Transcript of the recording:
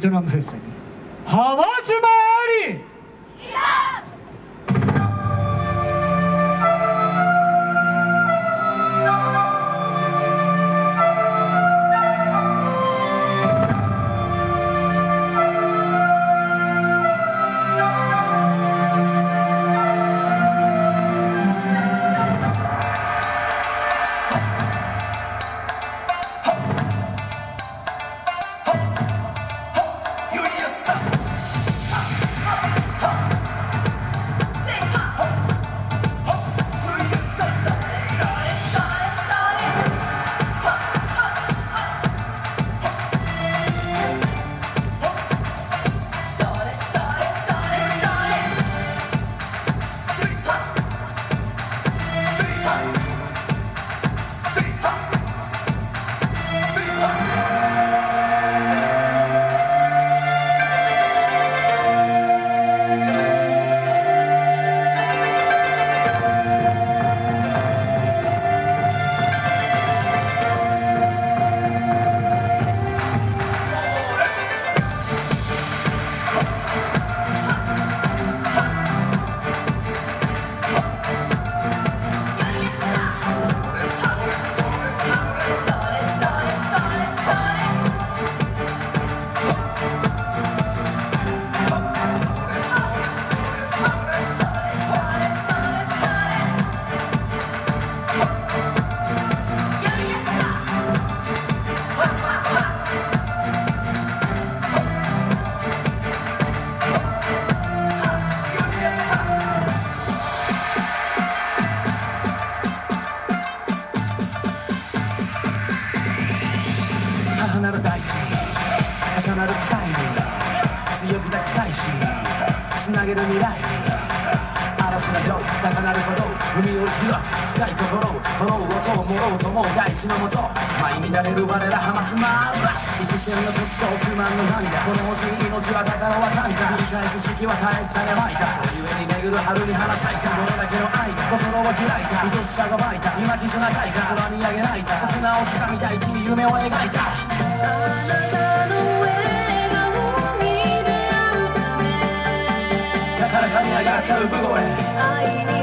トナムフェスタにハマスマなる大地重なる機体に強気だけ大しつなげる未来嵐がど高鳴るほど海を開くしたい心この音をもろうとも大地のもと舞い乱れる我らハマスマーラッシュ幾千の時と億万の涙この星に命はだからわか繰り返す四季は絶えず種まいたそうゆえに巡る春に花咲いたどれだけの愛が心を開いた愛しさが湧いた今絆がいた空に上げ泣いた刹那を刻みたい地に夢を描いた。高らかに上がった産声